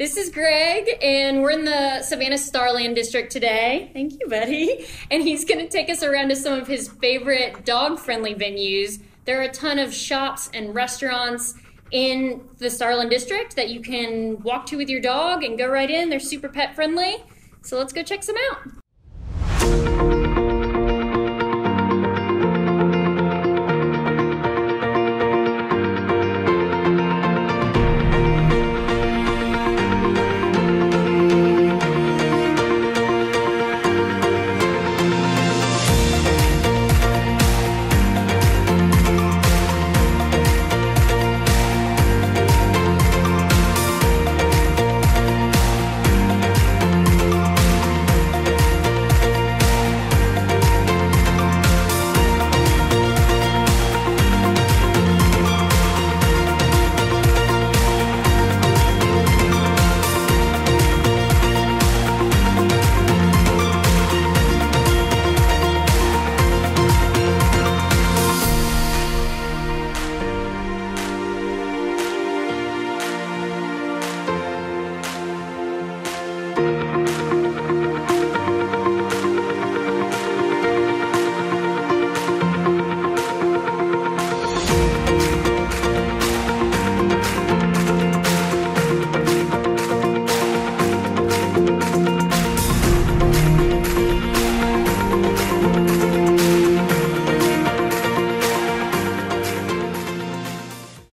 This is Greg, and we're in the Savannah Starland District today. Thank you, buddy. And he's going to take us around to some of his favorite dog friendly venues. There are a ton of shops and restaurants in the Starland District that you can walk to with your dog and go right in. They're super pet friendly. So let's go check some out.